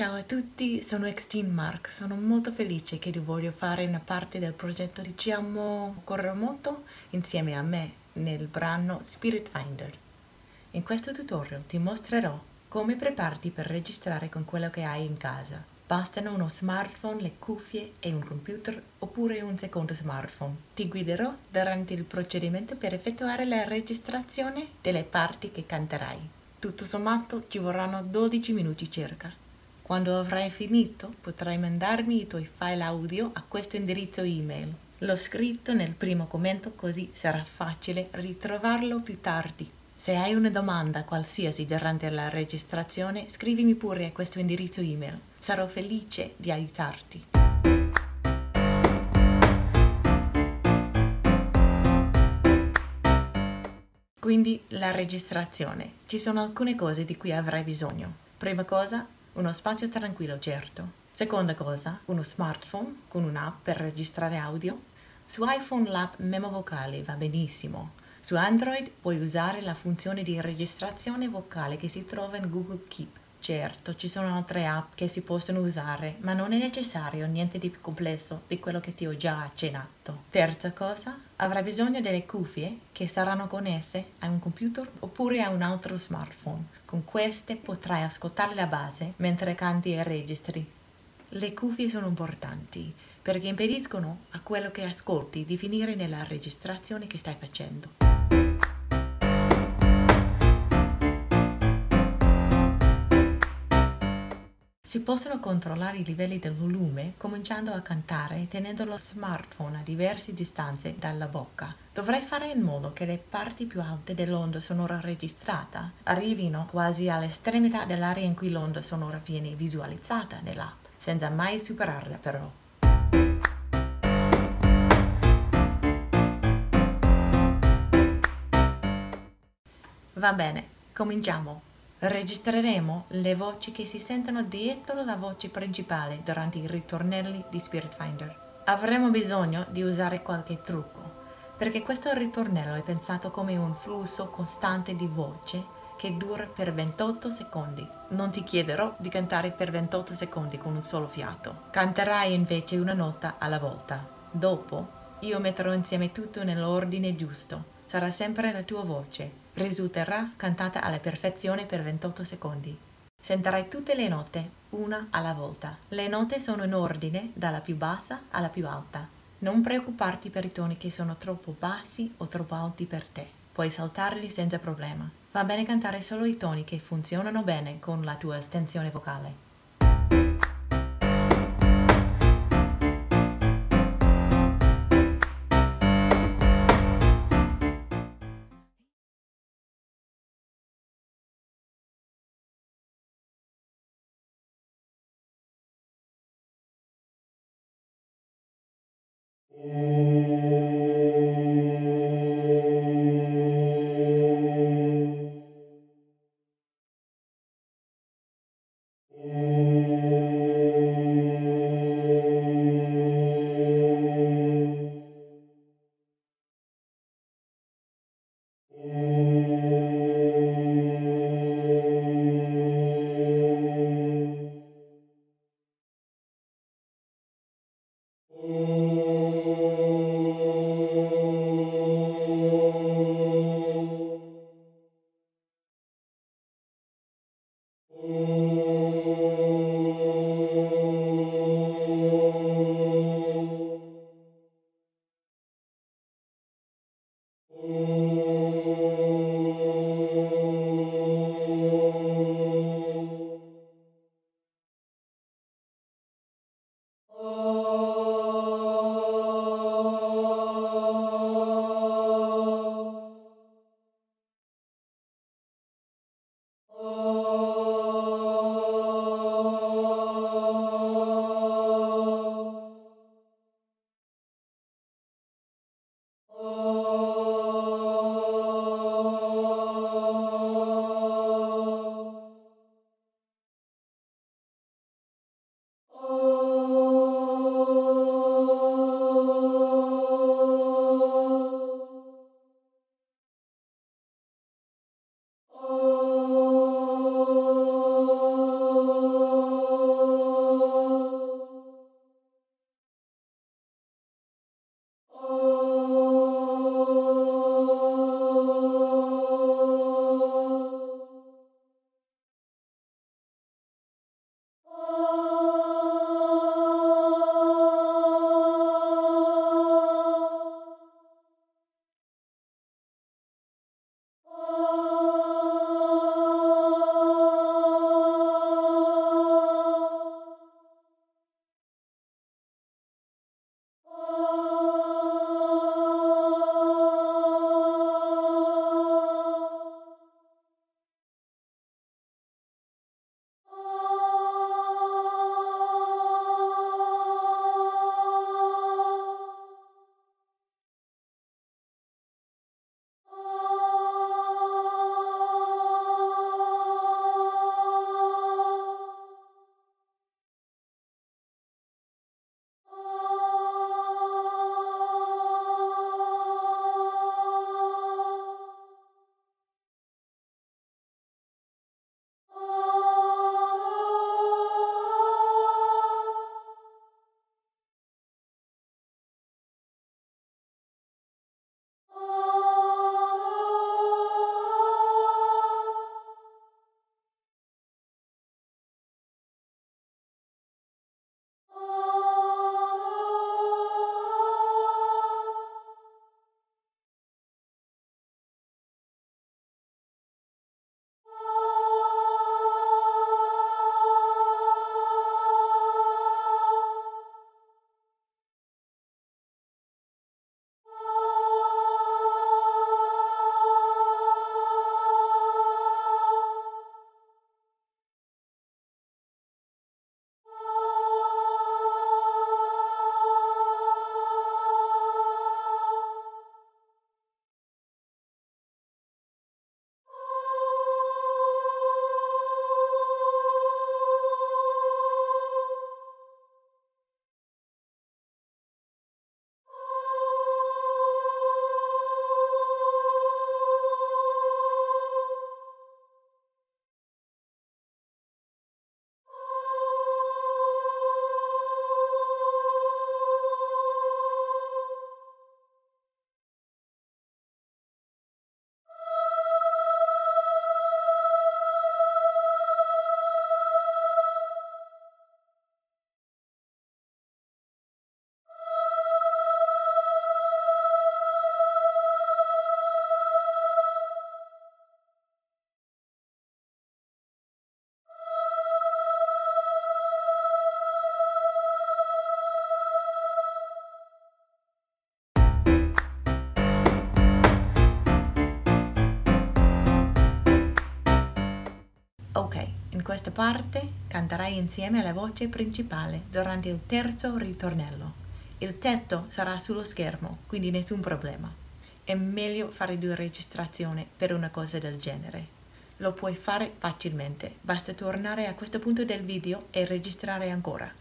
Ciao a tutti, sono Extin Mark. Sono molto felice che tu voglia fare una parte del progetto Diciamo Corremoto insieme a me nel brano Spirit Finder. In questo tutorial ti mostrerò come prepararti per registrare con quello che hai in casa. Bastano uno smartphone, le cuffie e un computer oppure un secondo smartphone. Ti guiderò durante il procedimento per effettuare la registrazione delle parti che canterai. Tutto sommato ci vorranno 12 minuti circa. Quando avrai finito potrai mandarmi i tuoi file audio a questo indirizzo email. L'ho scritto nel primo commento così sarà facile ritrovarlo più tardi. Se hai una domanda qualsiasi durante la registrazione, scrivimi pure a questo indirizzo email. Sarò felice di aiutarti. Quindi la registrazione. Ci sono alcune cose di cui avrai bisogno. Prima cosa, uno spazio tranquillo, certo. Seconda cosa, uno smartphone con un'app per registrare audio. Su iPhone l'app Memo Vocale va benissimo. Su Android puoi usare la funzione di registrazione vocale che si trova in Google Keep. Certo, ci sono altre app che si possono usare, ma non è necessario niente di più complesso di quello che ti ho già accennato. Terza cosa, avrai bisogno delle cuffie che saranno connesse a un computer oppure a un altro smartphone. Con queste potrai ascoltare la base mentre canti e registri. Le cuffie sono importanti perché impediscono a quello che ascolti di finire nella registrazione che stai facendo. Si possono controllare i livelli del volume cominciando a cantare tenendo lo smartphone a diverse distanze dalla bocca. Dovrai fare in modo che le parti più alte dell'onda sonora registrata arrivino quasi all'estremità dell'area in cui l'onda sonora viene visualizzata nell'app, senza mai superarla però. Va bene, cominciamo. Registreremo le voci che si sentono dietro la voce principale durante i ritornelli di Spirit Finder. Avremo bisogno di usare qualche trucco, perché questo ritornello è pensato come un flusso costante di voce che dura per 28 secondi. Non ti chiederò di cantare per 28 secondi con un solo fiato. Canterai invece una nota alla volta. Dopo io metterò insieme tutto nell'ordine giusto. Sarà sempre la tua voce, risulterà cantata alla perfezione per 28 secondi. Sentirai tutte le note, una alla volta. Le note sono in ordine dalla più bassa alla più alta. Non preoccuparti per i toni che sono troppo bassi o troppo alti per te. Puoi saltarli senza problema. Va bene cantare solo i toni che funzionano bene con la tua estensione vocale. Oh. In questa parte canterai insieme alla voce principale durante il terzo ritornello. Il testo sarà sullo schermo, quindi nessun problema. È meglio fare due registrazioni per una cosa del genere. Lo puoi fare facilmente, basta tornare a questo punto del video e registrare ancora.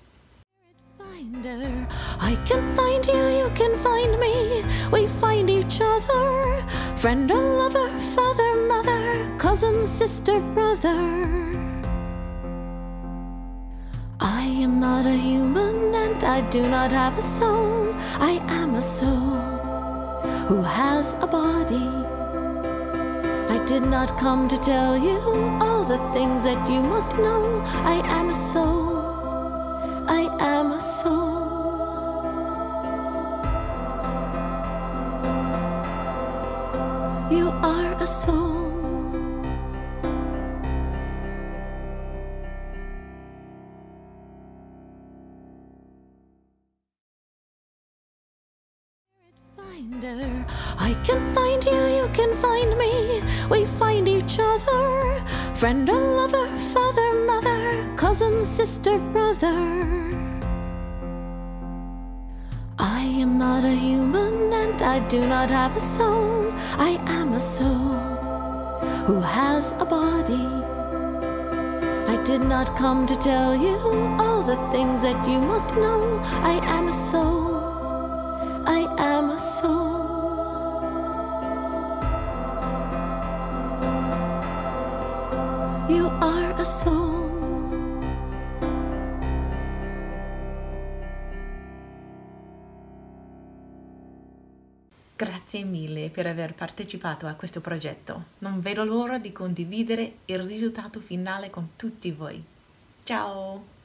I can find you, you can find me. We find each other. Friend or lover, father, mother, cousin, sister, brother. I am not a human and I do not have a soul. I am a soul who has a body. I did not come to tell you all the things that you must know. I am a soul. I am a soul. You are a soul. Cousin, sister, brother. I am not a human and I do not have a soul. I am a soul who has a body. I did not come to tell you all the things that you must know. I am a soul. I am a soul. You are a soul. Grazie mille per aver partecipato a questo progetto. Non vedo l'ora di condividere il risultato finale con tutti voi. Ciao!